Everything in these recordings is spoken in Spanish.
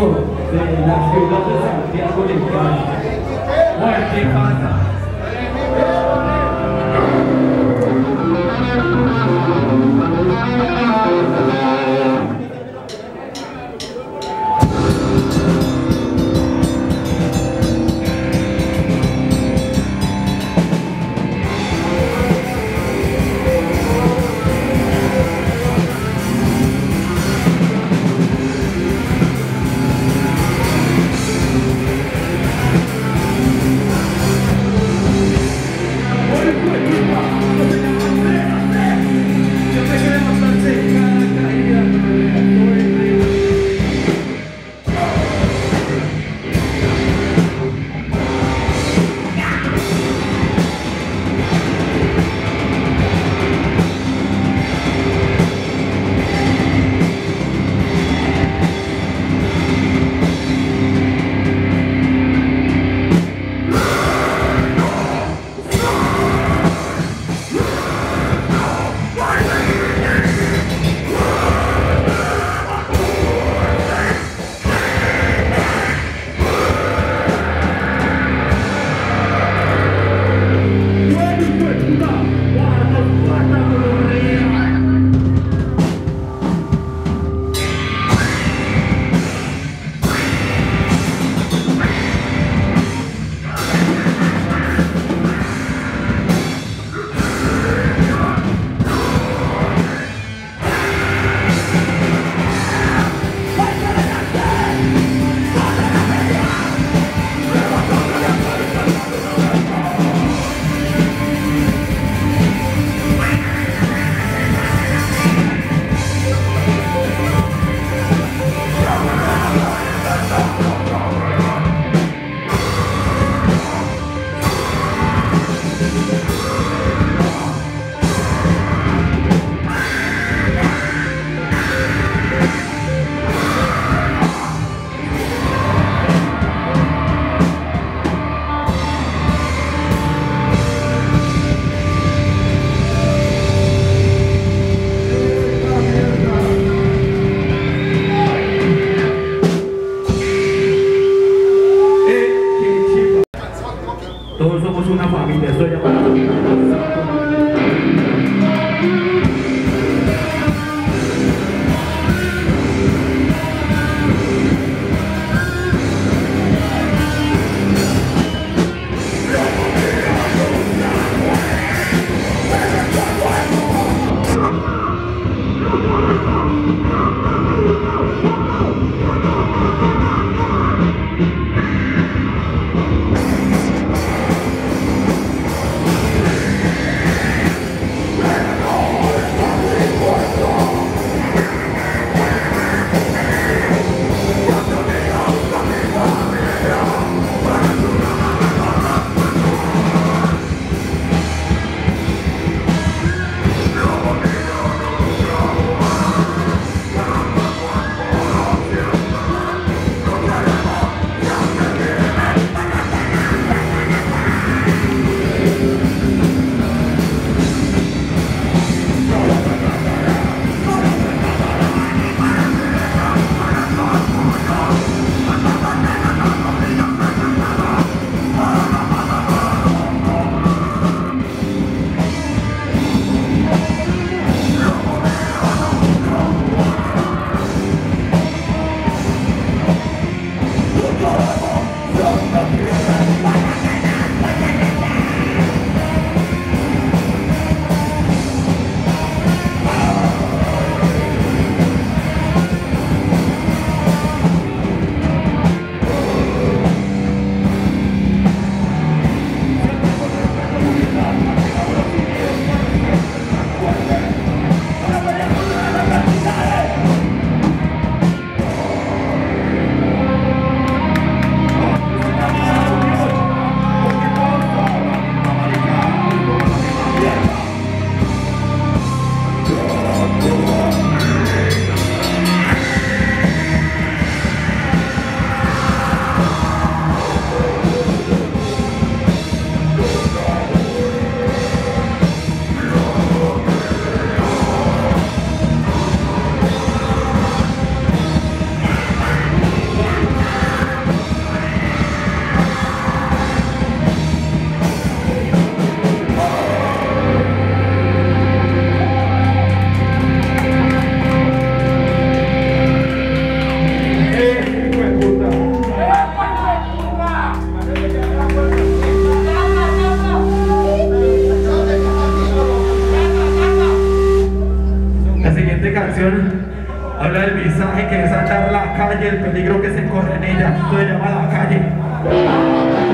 de la ciudad de Santiago de Cali. ¿qué pasa? siguiente canción habla del mensaje que es andar la calle, el peligro que se corre en ella, esto se llama la calle.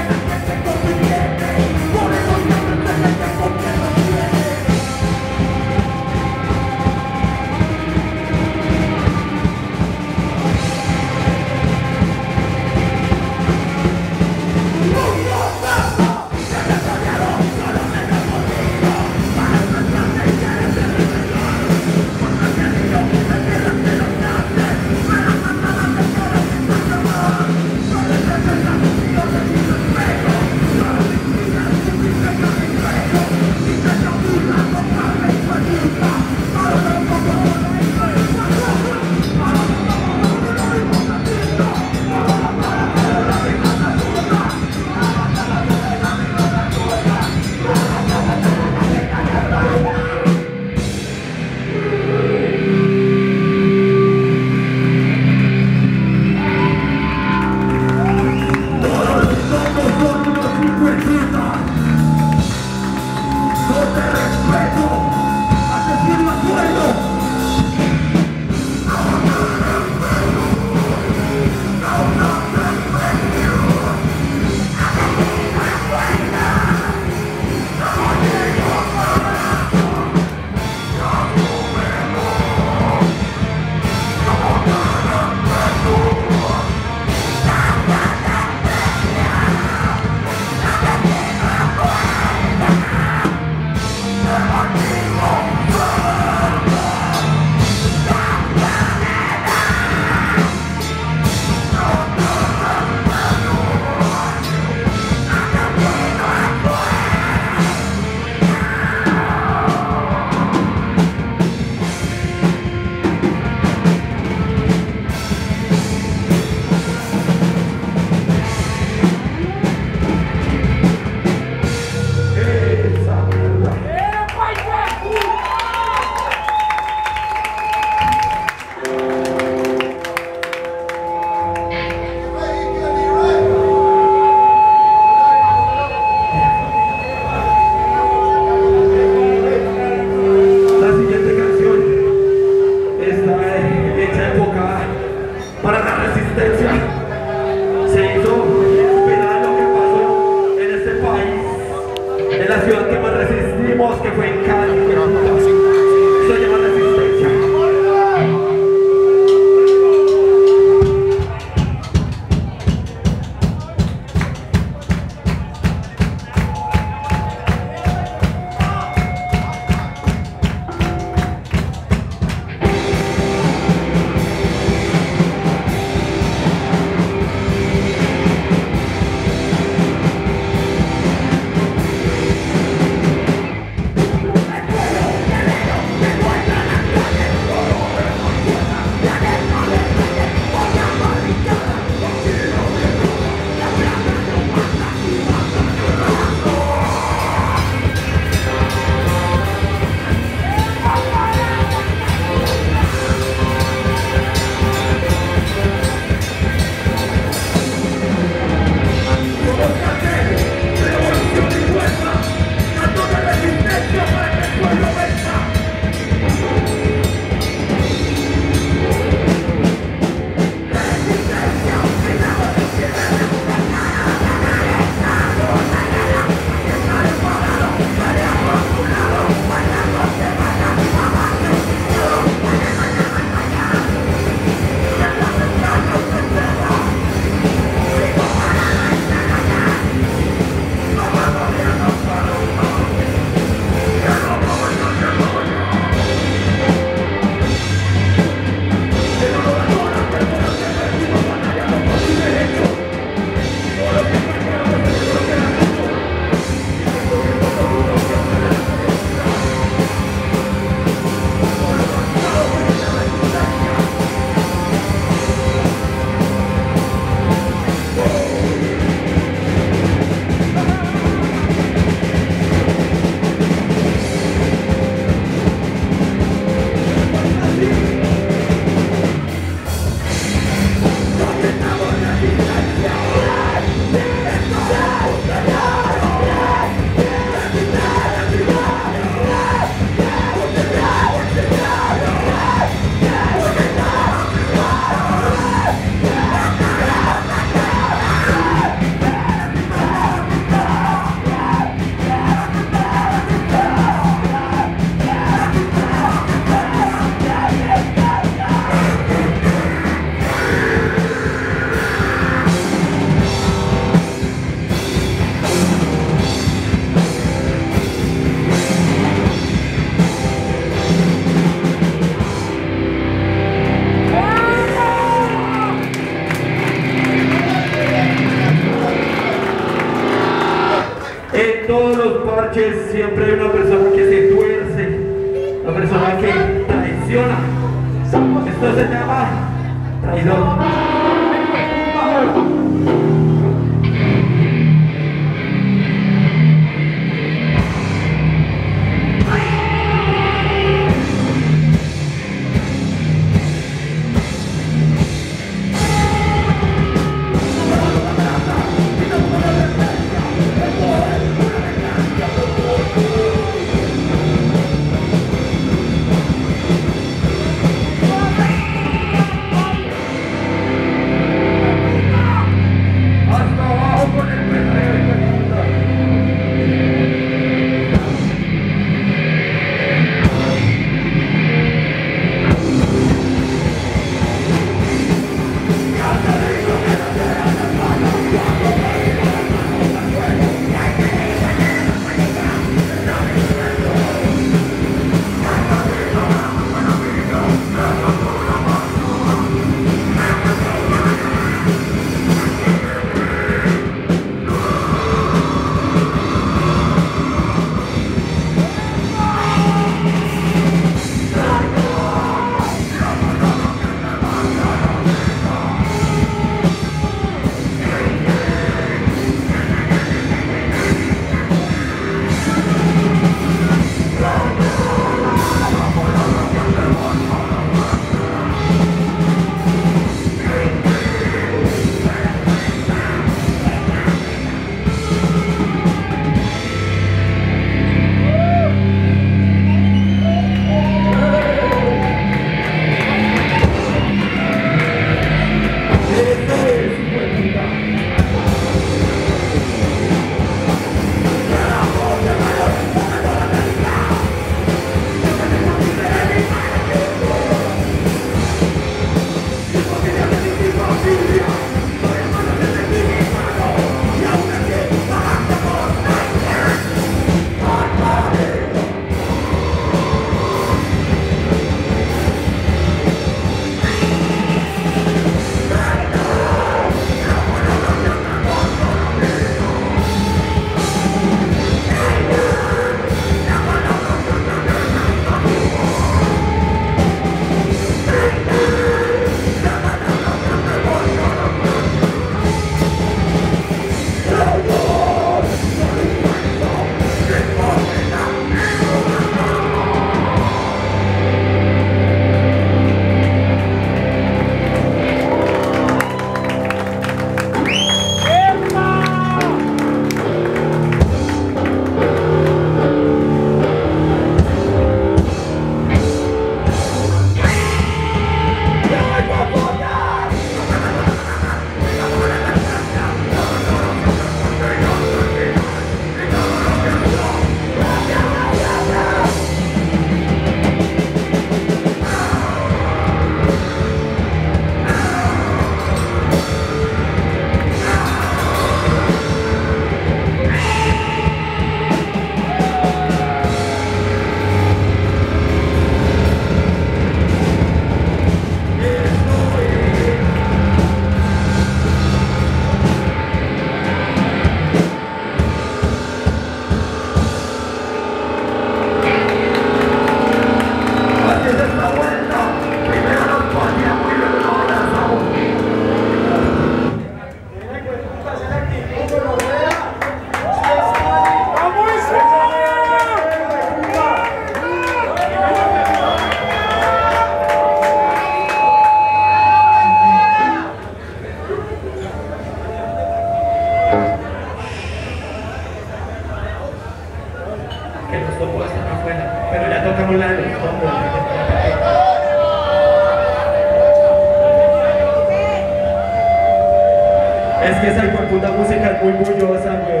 música es muy bullosa, güey.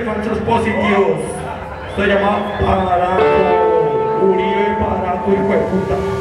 Siempre con sus positivos. Estoy llamado Paraco. Uribe Paraco, hijo de puta.